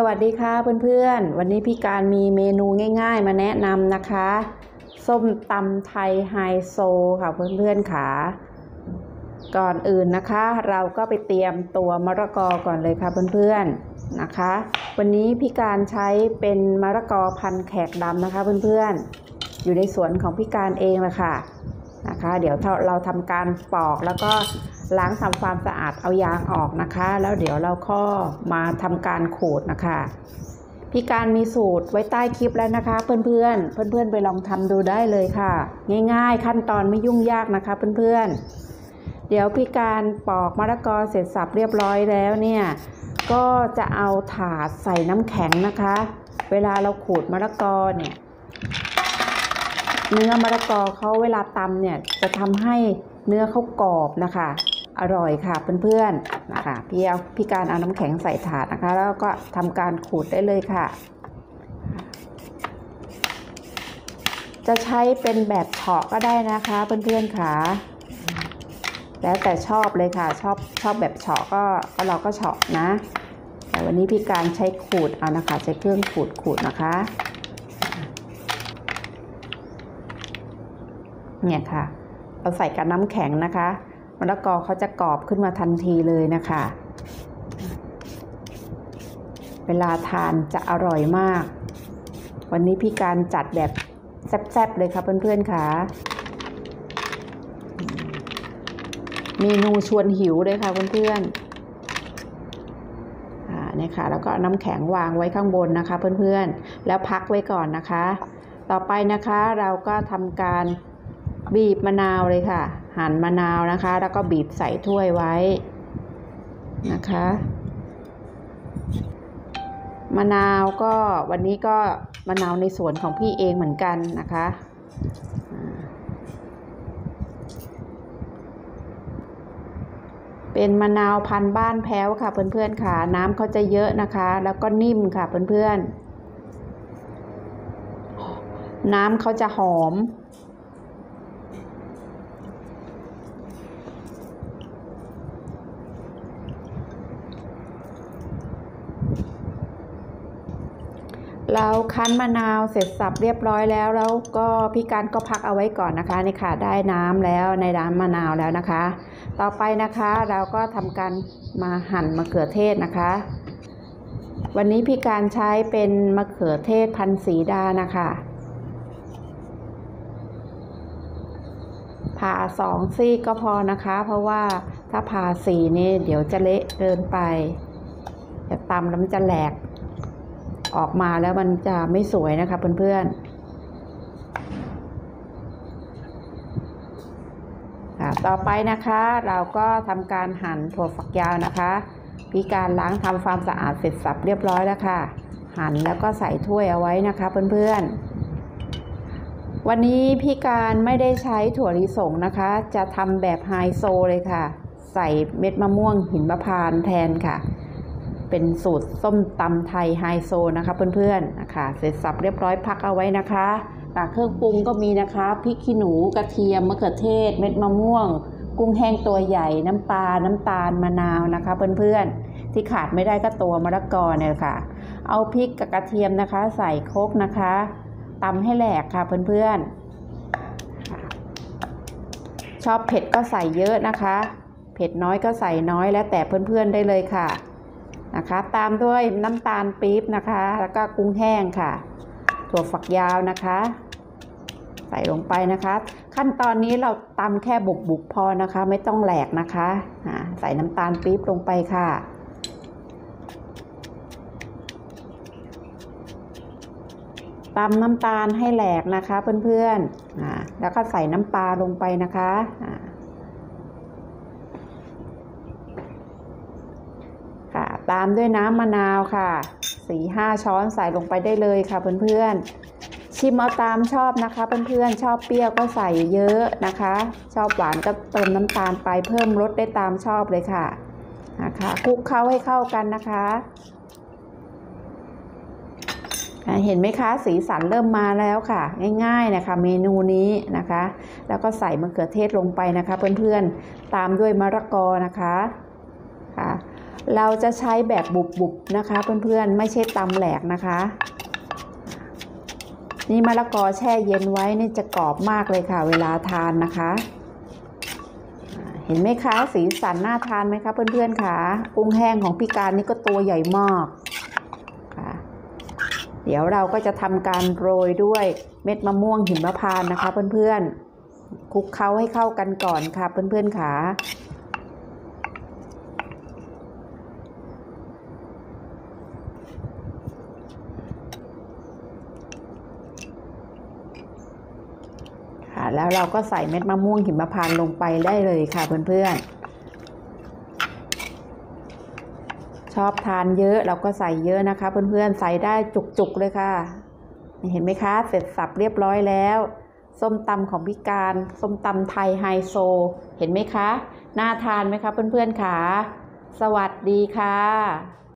สวัสดีค่ะเพื่อนๆ วันนี้พี่การมีเมนูง่าย ๆ มาแนะนำนะคะ ส้มตำไทยไฮโซค่ะเพื่อนๆค่ะก่อนอื่นนะคะ เราก็ไปเตรียมตัวมะละกอก่อนเลยค่ะเพื่อนๆนะคะ วันนี้พี่การใช้เป็นมะละกอพันแขกดำนะคะเพื่อนๆ อยู่ในสวนของพี่การเองเลยค่ะนะคะ เดี๋ยวเราทำการปอกแล้วก็ ล้างทำความสะอาดเอายางออกนะคะ แล้วเดี๋ยวเราก็มาทำการขูดนะคะพี่การมีสูตรไว้ใต้คลิปแล้วนะคะ เพื่อนๆ เพื่อนๆ ไปลองทำดูได้เลยค่ะ ง่ายๆ ขั้นตอนไม่ยุ่งยากนะคะ เพื่อนๆ เดี๋ยวพี่การปอกมะละกอเสร็จสับเรียบร้อยแล้วเนี่ย ก็จะเอาถาดใส่น้ำแข็งนะคะ เวลาเราขูดมะละกอเนี่ยเนื้อมะละกอเขาเวลาตำเนี่ยจะทำให้เนื้อเขากรอบนะคะ อร่อยค่ะเพื่อนๆนะคะพี่เอาพี่การเอาน้ำแข็งใส่ถาดนะคะ แล้วก็ทำการขูดได้เลยค่ะ จะใช้เป็นแบบเฉาะก็ได้นะคะเพื่อนๆค่ะ แล้วแต่ชอบเลยค่ะ ชอบชอบแบบเฉาะก็ก็เราก็เฉาะนะ แต่วันนี้พี่การใช้ขูดเอานะคะ ใช้เครื่องขูดขูดนะคะเนี่ยค่ะ เราใส่กับน้ำแข็งนะคะ มะละกอเขาจะกรอบขึ้นมาทันทีเลยนะคะ เวลาทานจะอร่อยมาก วันนี้พี่การจัดแบบแซ่บๆเลยค่ะเพื่อนๆค่ะเมนูชวนหิวเลยค่ะเพื่อนๆอ่าเนี่ยค่ะ แล้วก็น้ำแข็งวางไว้ข้างบนนะคะ เพื่อนๆ แล้วพักไว้ก่อนนะคะ ต่อไปนะคะเราก็ทำการบีบมะนาวเลยค่ะ หั่นมะนาวนะคะ แล้วก็บีบใส่ถ้วยไว้นะคะ มะนาวก็วันนี้ก็มะนาวในสวนของพี่เองเหมือนกันนะคะเป็นมะนาวพันธุ์บ้านแพ้วค่ะเพื่อนๆค่ะน้ำเขาจะเยอะนะคะ แล้วก็นิ่มค่ะเพื่อนๆน้ำเขาจะหอม เราคั้นมะนาวเสร็จสับเรียบร้อยแล้ว แล้วก็พี่การก็พักเอาไว้ก่อนนะคะนี่ค่ะได้น้ำแล้วในน้ำมะนาวแล้วนะคะ ต่อไปนะคะเราก็ทำการมาหั่นมะเขือเทศนะคะ วันนี้พี่การใช้เป็นมะเขือเทศพันธุ์สีดานะคะผ่าสองซี่ก็พอนะคะ เพราะว่าถ้าผ่าสี่นี่เดี๋ยวจะเละเกินไปจะตำแล้วมันจะแหลก ออกมาแล้วมันจะไม่สวยนะคะเพื่อนๆต่อไปนะคะเราก็ทำการหั่นถั่วฝักยาวนะคะพี่การล้างทำความสะอาดเสร็จสับเรียบร้อยแล้วค่ะ หั่นแล้วก็ใส่ถ้วยเอาไว้นะคะเพื่อนๆวันนี้พี่การไม่ได้ใช้ถั่วลิสงนะคะ จะทำแบบไฮโซเลยค่ะ ใส่เม็ดมะม่วงหินมะพร้านแทนค่ะ เป็นสูตรส้มตำไทยไฮโซนะคะเพื่อนๆนะคะเสร็จสับเรียบร้อยพักเอาไว้นะคะเครื่องปรุงก็มีนะคะพริกขี้หนูกระเทียมมะเขือเทศ เม็ดมะม่วง กุ้งแห้งตัวใหญ่ น้ำปลาน้ำตาลมะนาวนะคะ เพื่อนๆ ที่ขาดไม่ได้ก็ตัวมะละกอเนี่ยค่ะ เอาพริกกับกระเทียมนะคะ ใส่โคกนะคะตำให้แหลกค่ะเพื่อนๆ ชอบเผ็ดก็ใส่เยอะนะคะ เผ็ดน้อยก็ใส่น้อยแล้วแต่เพื่อนๆได้เลยค่ะ นะคะ ตามด้วยน้ำตาลปี๊บนะคะ แล้วก็กุ้งแห้งค่ะ ถั่วฝักยาวนะคะ ใส่ลงไปนะคะ ขั้นตอนนี้เราตำแค่บุกบุกพอนะคะ ไม่ต้องแหลกนะคะใส่น้ำตาลปี๊บลงไปค่ะตำน้ำตาลให้แหลกนะคะเพื่อนๆแล้วก็ใส่น้ำปลาลงไปนะคะตามด้วยน้ำมะนาวค่ะสี่ห้าช้อนใส่ลงไปได้เลยค่ะเพื่อนๆ ชิมเอาตามชอบนะคะเพื่อนๆ ชอบเปรี้ยวก็ใส่เยอะนะคะ ชอบหวานก็เติมน้ำตาลไปเพิ่มรสได้ตามชอบเลยค่ะนะคะคลุกเคล้าให้เข้ากันนะคะเห็นไหมคะสีสันเริ่มมาแล้วค่ะ ง่ายๆนะคะ เมนูนี้นะคะ แล้วก็ใส่มะเขือเทศลงไปนะคะ เพื่อนๆตามด้วยมะระกอนะคะค่ะ เราจะใช้แบบบุบๆนะคะ เพื่อนๆไม่ใช่ตำแหลกนะคะ นี่มะละกอแช่เย็นไว้นี่จะกรอบมากเลยค่ะ เวลาทานนะคะ เห็นไหมคะสีสันน่าทานไหมคะเพื่อนๆค่ะกุ้งแห้งของพี่การนี่ก็ตัวใหญ่มากค่ะเดี๋ยวเราก็จะทำการโรยด้วยเม็ดมะม่วงหิมพานต์นะคะ เพื่อนๆคลุกเคล้าให้เข้ากันก่อนค่ะเพื่อนๆคะค่ะ แล้วเราก็ใส่เม็ดมะม่วงหิมพานต์ลงไปได้เลยค่ะเพื่อนๆ ชอบทานเยอะเราก็ใส่เยอะนะคะ เพื่อนๆ ใส่ได้จุกๆเลยค่ะ เห็นไหมคะ เสร็จสับเรียบร้อยแล้ว ส้มตำของพิการ ส้มตำไทยไฮโซ เห็นไหมคะ น่าทานไหมคะเพื่อนๆค่ะ สวัสดีค่ะ